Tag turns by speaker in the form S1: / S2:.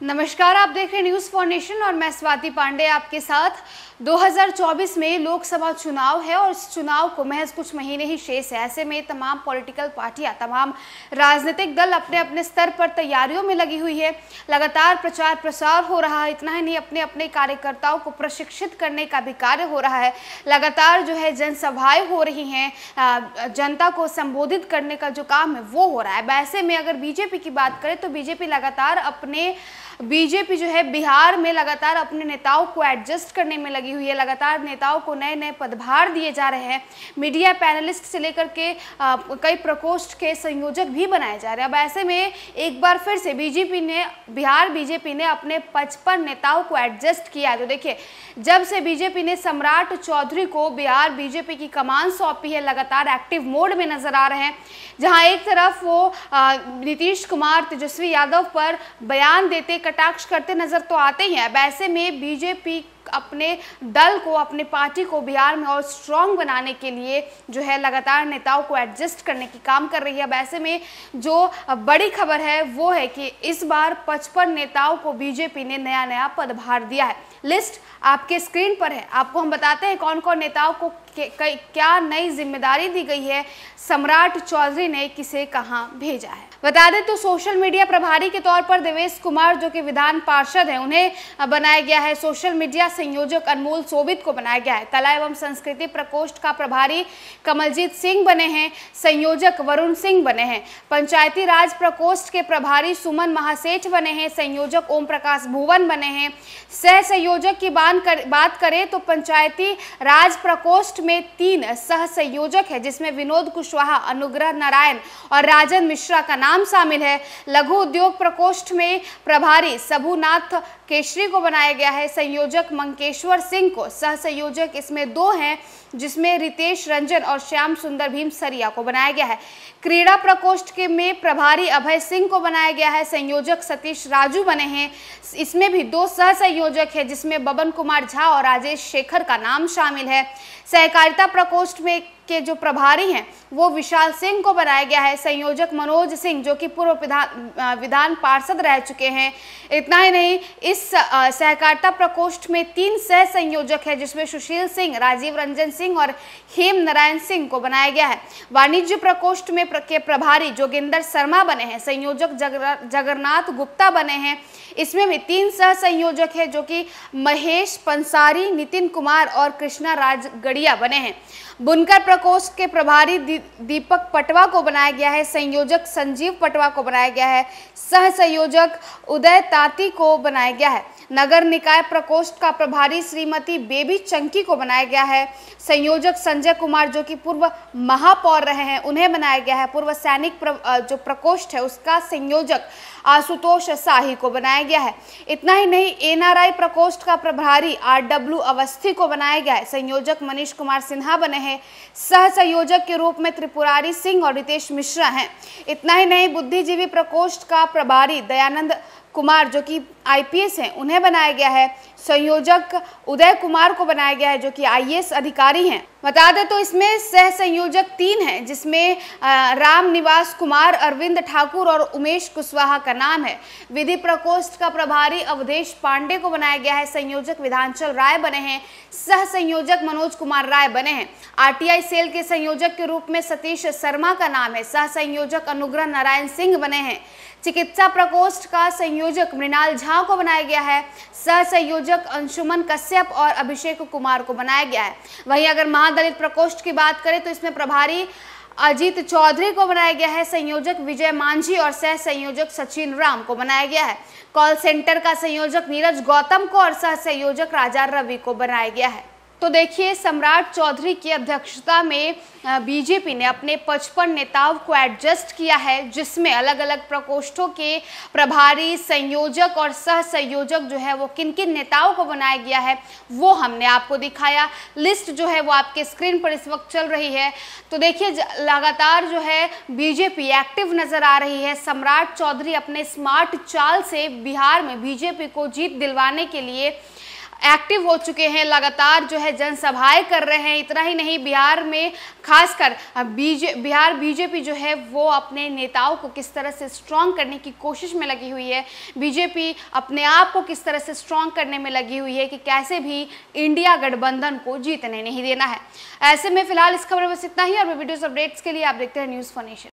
S1: नमस्कार, आप देख रहे हैं न्यूज़ फॉर नेशन और मैं स्वाति पांडे आपके साथ। 2024 में लोकसभा चुनाव है और इस चुनाव को महज कुछ महीने ही शेष है। ऐसे में तमाम पॉलिटिकल पार्टियाँ तमाम राजनीतिक दल अपने अपने स्तर पर तैयारियों में लगी हुई है। लगातार प्रचार प्रसार हो रहा है, इतना ही नहीं, अपने अपने कार्यकर्ताओं को प्रशिक्षित करने का भी कार्य हो रहा है। लगातार जो है जनसभाएँ हो रही हैं जनता को संबोधित करने का जो काम है वो हो रहा है। वैसे में अगर बीजेपी की बात करें तो बीजेपी लगातार अपने बीजेपी जो है बिहार में लगातार अपने नेताओं को एडजस्ट करने में लगी हुई है। लगातार नेताओं को नए नए पदभार दिए जा रहे हैं। मीडिया पैनलिस्ट से लेकर के आ, कई प्रकोष्ठ के संयोजक भी बनाए जा रहे हैं। अब ऐसे में एक बार फिर से बीजेपी ने बिहार बीजेपी ने अपने पचपन नेताओं को एडजस्ट किया तो देखिए जब से बीजेपी ने सम्राट चौधरी को बिहार बीजेपी की कमान सौंपी है लगातार एक्टिव मोड में नज़र आ रहे हैं। जहाँ एक तरफ़ वो नीतीश कुमार तेजस्वी यादव पर बयान देते कटाक्ष करते नज़र तो आते ही हैं। ऐसे में बीजेपी अपने दल को, अपने पार्टी को बिहार में और स्ट्रांग बनाने के लिए जो है लगातार नेताओं को एडजस्ट करने की काम कर रही है। वैसे में जो बड़ी खबर है, वो है कि इस बार पचपन नेताओं को बीजेपी ने नया नया पदभार दिया है। लिस्ट आपके स्क्रीन पर है। आपको हम बताते हैं कौन कौन नेताओं को क्या नई ज़िम्मेदारी दी गई है। सम्राट चौधरी ने किसे कहाँ भेजा है? बता दें तो सोशल मीडिया प्रभारी के तौर पर देवेश कुमार, जो कि विधान पार्षद हैं, उन्हें बनाया गया है। सोशल मीडिया संयोजक अनमोल सोबित को बनाया गया है। कला एवं संस्कृति प्रकोष्ठ का प्रभारी कमलजीत सिंह बने हैं। संयोजक वरुण सिंह बने हैं। पंचायती राज प्रकोष्ठ के प्रभारी सुमन महासेठ बने हैं। संयोजक ओम प्रकाश भुवन बने हैं। सह संयोजक की बात करें तो पंचायती राज प्रकोष्ठ में तीन सह संयोजक है, जिसमें विनोद कुशवाहा, अनुग्रह नारायण और राजन मिश्रा का नाम शामिल है। लघु उद्योग प्रकोष्ठ में प्रभारी सबूनाथ केशरी को बनाया गया है। संयोजक मंकेश्वर सिंह को सह संयोजक इसमें दो हैं, जिसमें रितेश रंजन और श्याम सुंदर भीम सरिया को बनाया गया है। क्रीड़ा प्रकोष्ठ के में प्रभारी अभय सिंह को बनाया गया है। संयोजक सतीश राजू बने हैं। इसमें भी दो सह संयोजक है, जिसमें बबन कुमार झा और राजेश शेखर का नाम शामिल है। सहकारिता प्रकोष्ठ में के जो प्रभारी हैं, वो विशाल सिंह को बनाया गया है। संयोजक मनोज सिंह, जो कि पूर्व विधान विधान पार्षद रह चुके हैं। इतना ही नहीं, इस सहकारिता प्रकोष्ठ में तीन सह संयोजक है, जिसमें सुशील सिंह, राजीव रंजन सिंह और हेम नारायण सिंह को बनाया गया है। वाणिज्य प्रकोष्ठ में के प्रभारी जोगिंदर शर्मा बने हैं। संयोजक जगन्नाथ गुप्ता बने हैं। इसमें भी तीन सह संयोजक है, जो कि महेश पंसारी, नितिन कुमार और कृष्णा राजगढ़िया बने हैं। बुनकर प्रकोष्ठ के प्रभारी दीपक पटवा को बनाया गया है संयोजक संजीव पटवा को बनाया गया है सह संयोजक उदय ताती को बनाया गया है। नगर निकाय प्रकोष्ठ का प्रभारी श्रीमती बेबी चंकी को बनाया गया है। संयोजक संजय कुमार जो कि पूर्व महापौर रहे हैं उन्हें बनाया गया है। पूर्व सैनिक प्र, जो प्रकोष्ठ है उसका संयोजक आशुतोष शाही को बनाया गया है। इतना ही नहीं एनआरआई प्रकोष्ठ का प्रभारी आर डब्ल्यू अवस्थी को बनाया गया है। संयोजक मनीष कुमार सिन्हा बने हैं। सह संयोजक के रूप में त्रिपुरारी सिंह और रितेश मिश्रा हैं। इतना ही नहीं, बुद्धिजीवी प्रकोष्ठ का प्रभारी दयानंद कुमार, जो कि आईपीएस हैं, उन्हें बनाया गया है। संयोजक उदय कुमार को बनाया गया है, जो कि आईएएस अधिकारी हैं। बता दें तो इसमें सह संयोजक तीन हैं, जिसमें राम निवास कुमार, अरविंद ठाकुर और उमेश कुशवाहा का नाम है। विधि प्रकोष्ठ का प्रभारी अवधेश पांडे को बनाया गया है। संयोजक विधानचल राय बने हैं, सह संयोजक मनोज कुमार राय बने हैं। आरटीआई सेल के संयोजक के रूप में सतीश शर्मा का नाम है। सह संयोजक अनुग्रह नारायण सिंह बने हैं। चिकित्सा प्रकोष्ठ का संयोजक मृणाल झा को बनाया गया है। सह संयोजक अंशुमन कश्यप और अभिषेक कुमार को बनाया गया है। वहीं अगर महादलित प्रकोष्ठ की बात करें तो इसमें प्रभारी अजीत चौधरी को बनाया गया है, संयोजक विजय मांझी और सह संयोजक सचिन राम को बनाया गया है। कॉल सेंटर का संयोजक नीरज गौतम को और सह संयोजक राजा रवि को बनाया गया है। तो देखिए, सम्राट चौधरी की अध्यक्षता में बीजेपी ने अपने 55 नेताओं को एडजस्ट किया है, जिसमें अलग अलग प्रकोष्ठों के प्रभारी, संयोजक और सह संयोजक जो है, वो किन किन नेताओं को बनाया गया है, वो हमने आपको दिखाया। लिस्ट जो है, वो आपके स्क्रीन पर इस वक्त चल रही है। तो देखिए लगातार जो है, बीजेपी एक्टिव नज़र आ रही है। सम्राट चौधरी अपने स्मार्ट चाल से बिहार में बीजेपी को जीत दिलवाने के लिए एक्टिव हो चुके हैं, लगातार जो है जनसभाएँ कर रहे हैं। इतना ही नहीं, बिहार में खासकर बीजे, बिहार बीजेपी जो है, वो अपने नेताओं को किस तरह से स्ट्रांग करने की कोशिश में लगी हुई है? बीजेपी अपने आप को किस तरह से स्ट्रांग करने में लगी हुई है कि कैसे भी इंडिया गठबंधन को जीतने नहीं देना है? ऐसे में फ़िलहाल इस खबर में बस इतना ही, और वीडियोस अपडेट्स के लिए आप देखते हैं न्यूज़ फॉर नेशन